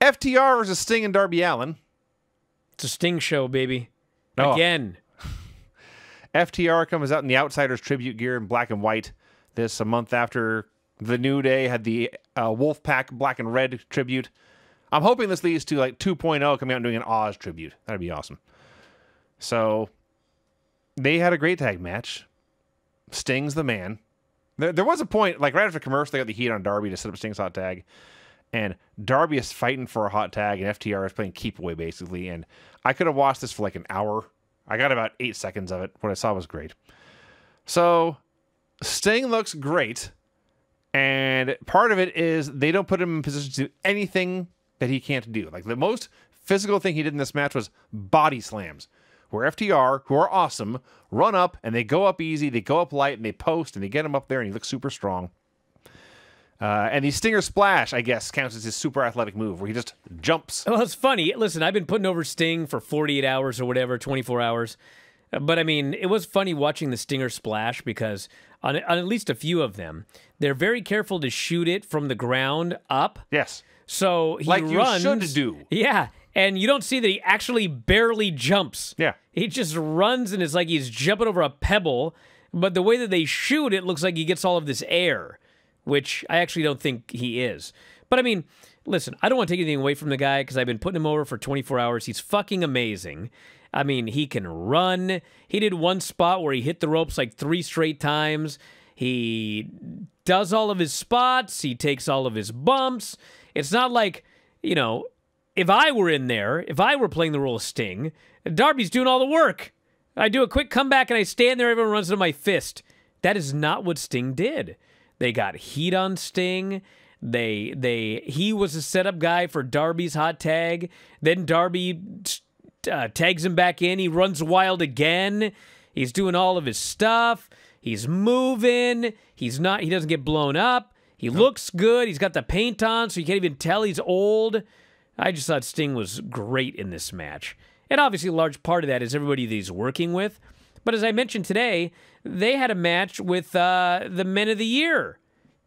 FTR versus Sting and Darby Allin. It's a Sting show, baby. Oh. Again. FTR comes out in the Outsiders tribute gear in black and white. This a month after the New Day had the uh, Wolfpack black and red tribute. I'm hoping this leads to like 2.0 coming out and doing an Oz tribute. That'd be awesome. So they had a great tag match. Sting's the man. There, there was a point, like right after commercial, they got the heat on Darby to set up Sting's hot tag. And Darby is fighting for a hot tag, and FTR is playing keep away basically. And I could have watched this for like an hour. I got about eight seconds of it. What I saw was great. So Sting looks great. And part of it is they don't put him in position to do anything that he can't do. Like the most physical thing he did in this match was body slams, where FTR, who are awesome, run up and they go up easy, they go up light, and they post and they get him up there, and he looks super strong. Uh, and the Stinger Splash, I guess, counts as his super athletic move, where he just jumps. Well, it's funny. Listen, I've been putting over Sting for 48 hours or whatever, 24 hours. But I mean, it was funny watching the Stinger Splash because on, on at least a few of them, they're very careful to shoot it from the ground up. Yes. So he Like you runs. should do. Yeah. And you don't see that he actually barely jumps. Yeah. He just runs and it's like he's jumping over a pebble. But the way that they shoot it looks like he gets all of this air, which I actually don't think he is. But I mean, listen, I don't want to take anything away from the guy because I've been putting him over for 24 hours. He's fucking amazing. I mean, he can run. He did one spot where he hit the ropes like three straight times. He does all of his spots. He takes all of his bumps. It's not like, you know, if I were in there, if I were playing the role of Sting, Darby's doing all the work. I do a quick comeback and I stand there, everyone runs into my fist. That is not what Sting did. They got heat on Sting. They they he was a setup guy for Darby's hot tag. Then Darby uh, tags him back in. He runs wild again. He's doing all of his stuff. He's moving. He's not. He doesn't get blown up. He looks good. He's got the paint on, so you can't even tell he's old. I just thought Sting was great in this match. And obviously, a large part of that is everybody that he's working with. But as I mentioned today, they had a match with uh, the Men of the Year.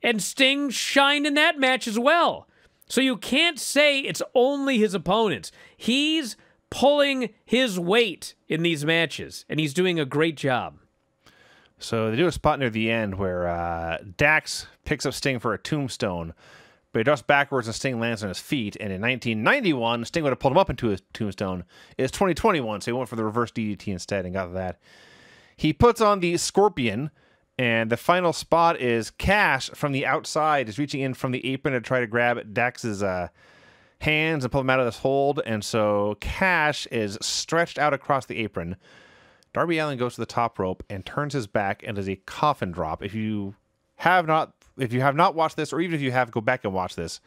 And Sting shined in that match as well. So you can't say it's only his opponents. He's pulling his weight in these matches, and he's doing a great job. So they do a spot near the end where uh, Dax picks up Sting for a tombstone, but he drops backwards and Sting lands on his feet. And in 1991, Sting would have pulled him up into his tombstone. It's 2021, so he went for the reverse DDT instead and got that. He puts on the Scorpion, and the final spot is Cash from the outside is reaching in from the apron to try to grab Dax's uh, hands and pull him out of this hold. And so Cash is stretched out across the apron. Darby Allin goes to the top rope and turns his back and does a coffin drop. If you have not if you have not watched this, or even if you have, go back and watch this.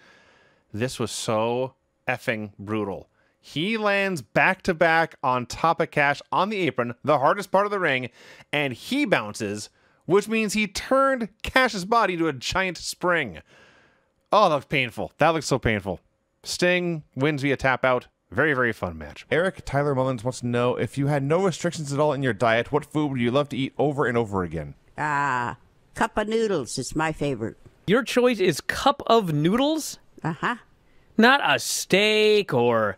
This was so effing brutal. He lands back to back on top of Cash on the apron, the hardest part of the ring, and he bounces, which means he turned Cash's body into a giant spring. Oh, that looks painful. That looks so painful. Sting wins via tap out. Very, very fun match. Eric Tyler Mullins wants to know if you had no restrictions at all in your diet, what food would you love to eat over and over again? Ah, cup of noodles is my favorite. Your choice is cup of noodles, Uh huh. not a steak or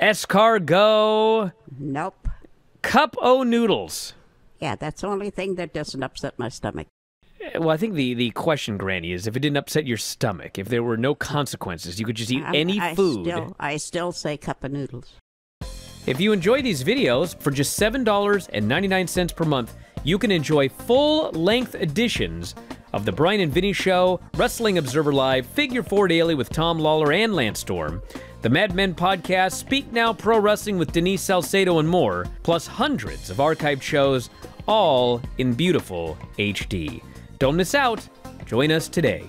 escargot. Nope. Cup o noodles. Yeah, that's the only thing that doesn't upset my stomach. Well, I think the, the question, Granny, is if it didn't upset your stomach, if there were no consequences, you could just eat any I food. Still, I still say cup of noodles. If you enjoy these videos, for just $7.99 per month, you can enjoy full length editions of The Bryan and Vinny Show, Wrestling Observer Live, Figure 4 Daily with Tom Lawler and Lance Storm, the Mat Men podcast, Speak Now Pro Wrestling with Denise Salcedo, and more, plus hundreds of archived shows, all in beautiful HD. Don't miss out. Join us today.